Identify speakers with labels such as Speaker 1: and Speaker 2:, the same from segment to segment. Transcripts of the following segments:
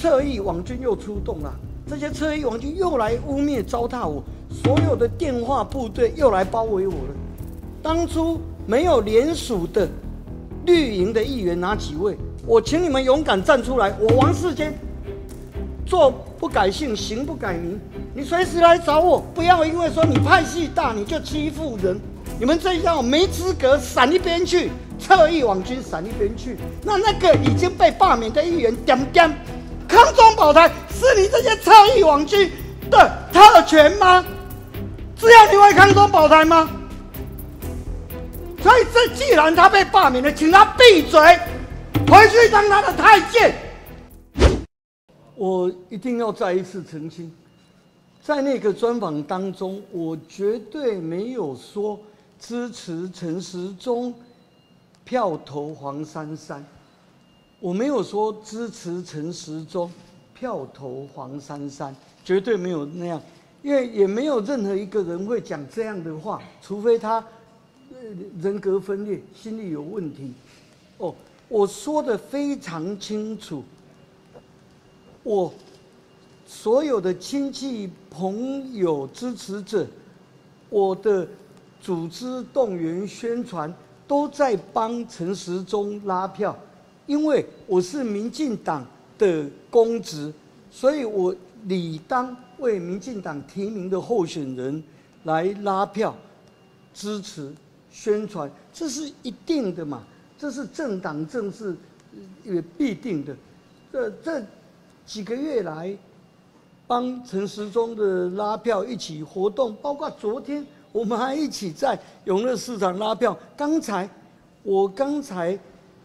Speaker 1: 侧翼网军又出动了，这些侧翼网军又来污蔑糟蹋我，所有的电话部队又来包围我了。当初没有联署的绿营的议员哪几位？我请你们勇敢站出来！我王世坚，做不改姓，行不改名，你随时来找我，不要因为说你派系大你就欺负人。你们这样没资格，闪一边去！侧翼网军闪一边去！那那个已经被罢免的议员点点，康庄宝台是你这些侧翼网军的特权吗？只要你会康庄宝台吗？所以这既然他被罢免了，请他闭嘴，回去当他的太监。我一定要再一次澄清，在那个专访当中，我绝对没有说支持陈时中票投黄珊珊，我没有说支持陈时中票投黄珊珊，绝对没有那样，因为也没有任何一个人会讲这样的话，除非他人格分裂、心理有问题。哦，我说的非常清楚。我所有的亲戚、朋友、支持者，我的组织动员、宣传，都在帮陈时中拉票，因为我是民进党的公职，所以我理当为民进党提名的候选人来拉票、支持、宣传，这是一定的嘛？这是政党政治也必定的，这这。几个月来，帮陈时中的拉票一起活动，包括昨天我们还一起在永乐市场拉票。刚才我刚才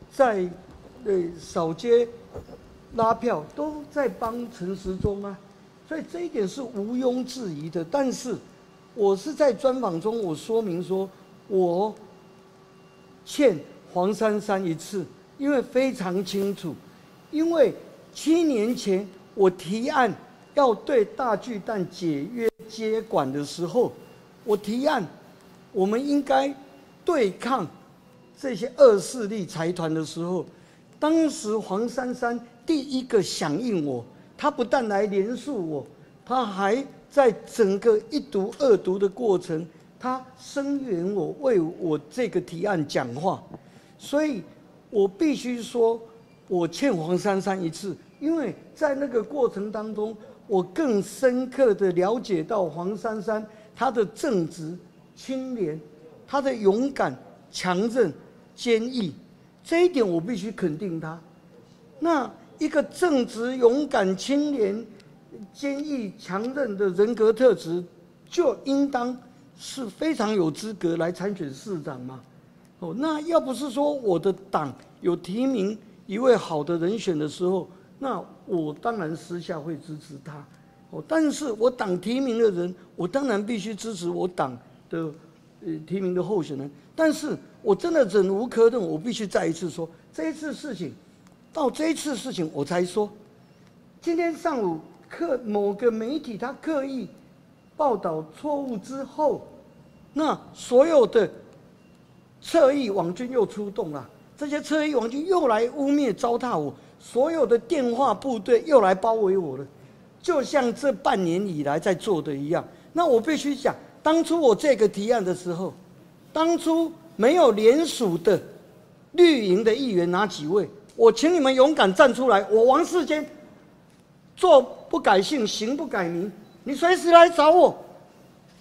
Speaker 1: 在呃扫街拉票，都在帮陈时中啊，所以这一点是毋庸置疑的。但是我是在专访中我说明说，我欠黄珊珊一次，因为非常清楚，因为。七年前，我提案要对大巨蛋解约接管的时候，我提案，我们应该对抗这些恶势力财团的时候，当时黄珊珊第一个响应我，他不但来联署我，他还在整个一读二读的过程，他声援我，为我这个提案讲话，所以我必须说。我欠黄珊珊一次，因为在那个过程当中，我更深刻的了解到黄珊珊她的正直、清廉，她的勇敢、强韧、坚毅，这一点我必须肯定他。那一个正直、勇敢、清廉、坚毅、强韧的人格特质，就应当是非常有资格来参选市长嘛？哦，那要不是说我的党有提名。一位好的人选的时候，那我当然私下会支持他，哦，但是我党提名的人，我当然必须支持我党的呃提名的候选人。但是我真的忍无可忍，我必须再一次说，这一次事情，到这一次事情我才说，今天上午刻某个媒体他刻意报道错误之后，那所有的侧翼网军又出动了。这些侧翼网军又来污蔑糟蹋我，所有的电话部队又来包围我了，就像这半年以来在做的一样。那我必须讲，当初我这个提案的时候，当初没有联署的绿营的议员哪几位？我请你们勇敢站出来！我王世坚，做不改姓，行不改名，你随时来找我。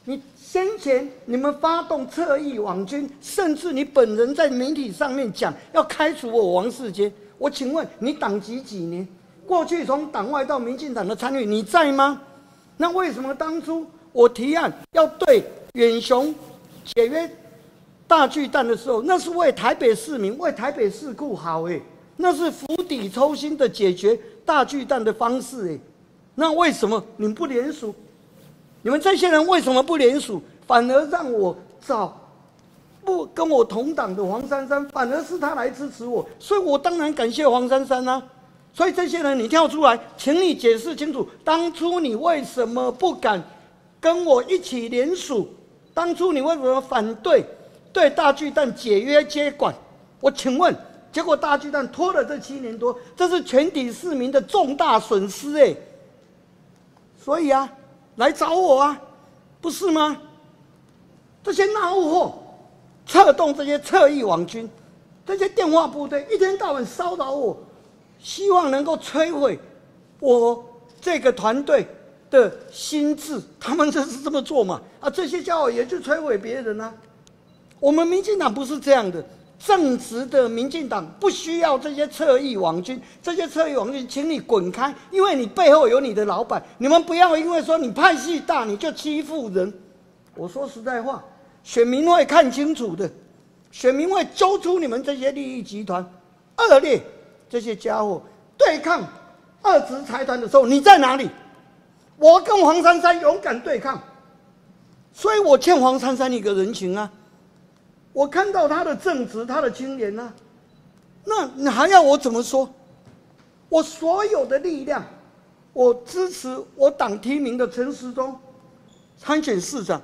Speaker 1: 你先前你们发动侧翼网军，甚至你本人在媒体上面讲要开除我王世坚，我请问你党籍几年？过去从党外到民进党的参与你在吗？那为什么当初我提案要对远雄解约大巨蛋的时候，那是为台北市民、为台北市库好诶，那是釜底抽薪的解决大巨蛋的方式诶，那为什么你们不联署？你们这些人为什么不联署，反而让我找不跟我同党的黄珊珊，反而是他来支持我，所以我当然感谢黄珊珊啊。所以这些人，你跳出来，请你解释清楚，当初你为什么不敢跟我一起联署？当初你为什么反对对大巨蛋解约接管？我请问结果大巨蛋拖了这七年多，这是全体市民的重大损失哎。所以啊，来找我啊，不是吗？这些孬货，策动这些侧翼网军，这些电话部队一天到晚骚扰我，希望能够摧毁我这个团队的心智。他们就是这么做嘛？啊，这些家伙也去摧毁别人啊。我们民进党不是这样的，正直的民进党不需要这些侧翼网军，这些侧翼网军，请你滚开，因为你背后有你的老板。你们不要因为说你派系大，你就欺负人。我说实在话。选民会看清楚的，选民会揪出你们这些利益集团恶劣这些家伙对抗二级财团的时候，你在哪里？我跟黄珊珊勇敢对抗，所以我欠黄珊珊一个人情啊！我看到他的正直，他的清廉啊，那你还要我怎么说？我所有的力量，我支持我党提名的陈时中参选市长。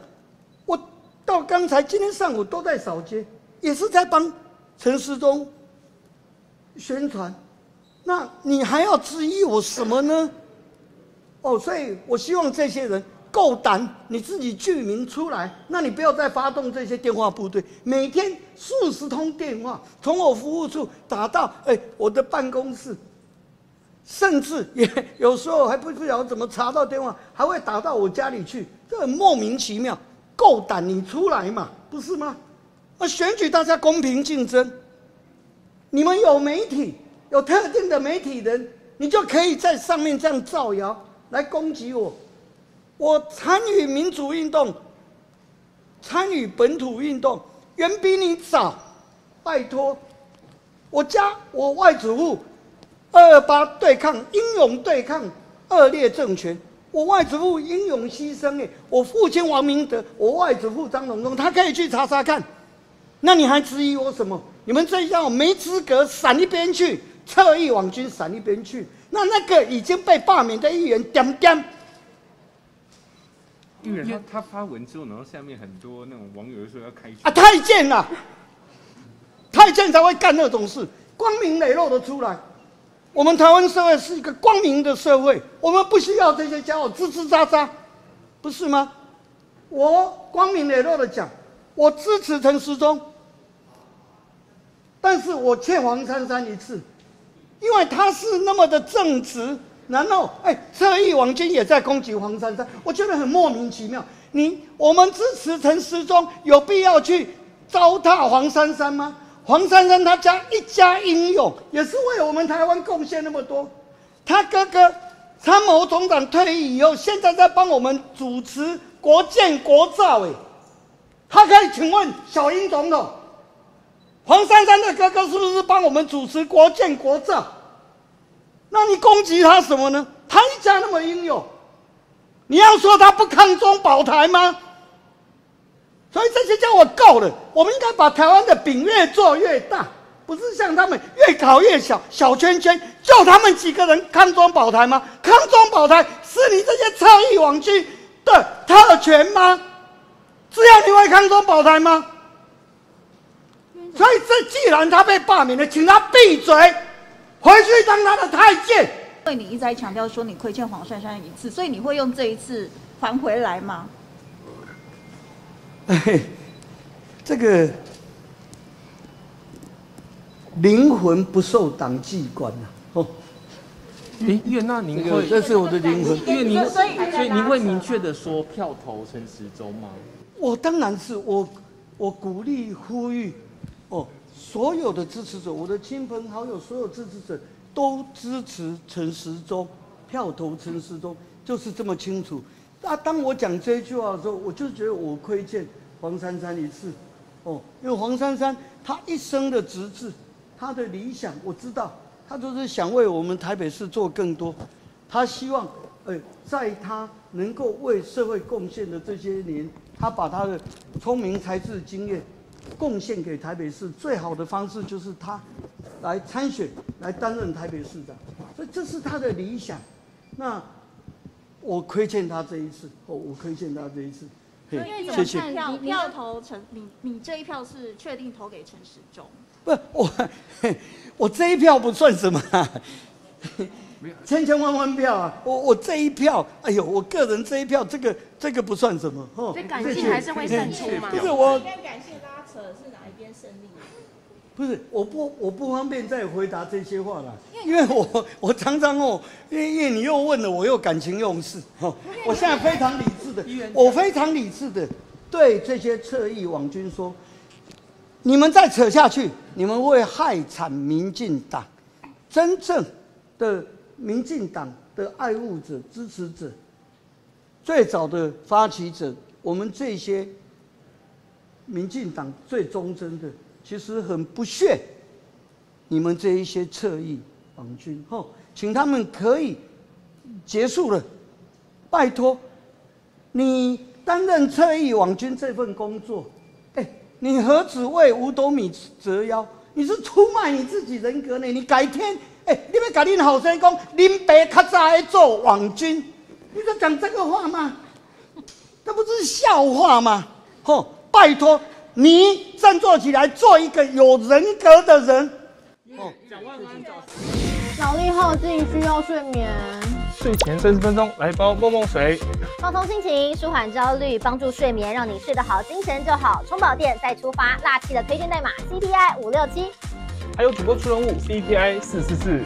Speaker 1: 我到刚才今天上午都在扫街，也是在帮陈时中宣传。那你还要质疑我什么呢？哦，所以我希望这些人够胆，你自己居民出来，那你不要再发动这些电话部队，每天数十通电话从我服务处打到哎我的办公室，甚至也有时候还不不晓得怎么查到电话，还会打到我家里去，这很莫名其妙。够胆你出来嘛，不是吗？啊选举大家公平竞争，你们有媒体，有特定的媒体人，你就可以在上面这样造谣来攻击我。我参与民主运动，参与本土运动，远比你早。拜托，我家我外祖父二二八对抗英勇对抗恶劣政权。我外祖父英勇牺牲哎，我父亲王明德，我外祖父张荣忠，他可以去查查看。那你还质疑我什么？你们这样没资格，闪一边去！侧翼网军闪一边去！那那个已经被罢免的议员点点。
Speaker 2: 议员他他发文之后，然后下面很多那种网友说要开
Speaker 1: 啊，太监了，太监才会干那种事，光明磊落的出来。我们台湾社会是一个光明的社会，我们不需要这些家伙吱吱喳喳，不是吗？我光明磊落的讲，我支持陈时中，但是我欠黄珊珊一次，因为他是那么的正直，然后哎，侧翼网军也在攻击黄珊珊，我觉得很莫名其妙。你我们支持陈时中，有必要去糟蹋黄珊珊吗？黄珊珊他家一家英勇，也是为我们台湾贡献那么多。他哥哥参谋总长退役以后，现在在帮我们主持国建国造。哎，他可以请问小英总统，黄珊珊的哥哥是不是帮我们主持国建国造？那你攻击他什么呢？他一家那么英勇，你要说他不抗中保台吗？所以这些叫我够了，我们应该把台湾的饼越做越大，不是像他们越搞越小，小圈圈，就他们几个人康庄宝台吗？康庄宝台是你这些侧翼网军的特权吗？只要你会康庄宝台吗？所以这既然他被罢免了，请他闭嘴，回去当他的太监。
Speaker 3: 因为你一直在强调说你亏欠黄珊珊一次，所以你会用这一次还回来吗？
Speaker 1: 哎，这个灵魂不受党纪管呐！哦，
Speaker 2: 哎，岳那您会，
Speaker 1: 这是我的灵魂。
Speaker 2: 因为您，所以您会明确的说票投陈时中吗？
Speaker 1: 我当然是我，我鼓励呼吁，哦，所有的支持者，我的亲朋好友，所有支持者都支持陈时中，票投陈时中，就是这么清楚。那当我讲这一句话的时候，我就觉得我亏欠黄珊珊一次，哦，因为黄珊珊她一生的直志，她的理想我知道，她就是想为我们台北市做更多，她希望，呃，在她能够为社会贡献的这些年，她把她的聪明才智经验贡献给台北市，最好的方式就是他来参选，来担任台北市长，所以这是他的理想，那。我亏欠他这一次，哦，我亏欠他这一次，
Speaker 3: 谢谢。票票投陈，你你这一票是确定投给陈时中？
Speaker 1: 不，我我这一票不算什么啊，千千万万票啊，我我这一票，哎呦，我个人这一票，这个这个不算什么哦。
Speaker 4: 所以感性还是会胜出嘛
Speaker 1: 不。是我
Speaker 5: 胜利？
Speaker 1: 不是，我不我不方便再回答这些话了，因为我我常常哦，因为因为你又问了，我又感情用事哦，我现在非常理智的，我非常理智的对这些侧翼网军说，你们再扯下去，你们会害惨民进党，真正的民进党的爱护者、支持者，最早的发起者，我们这些民进党最忠贞的，其实很不屑你们这一些侧翼网军，吼，请他们可以结束了，拜托，你担任侧翼网军这份工作，哎，你何止为五斗米折腰，你是出卖你自己人格呢？你改天，哎，你要跟恁后生讲，恁爸较早爱做网军，你在讲这个话吗？那不是笑话吗？吼、拜托你振作起来，做一个有人格的人。哦，
Speaker 6: 脑力耗尽，需要睡眠。
Speaker 7: 睡前三十分钟来包梦梦水。
Speaker 8: 放松心情，舒缓焦虑，帮助睡眠，让你睡得好，精神就好。充饱电再出发，辣气的推荐代码 CPI 五六七。
Speaker 7: 还有主播出人物 CPI 四四四。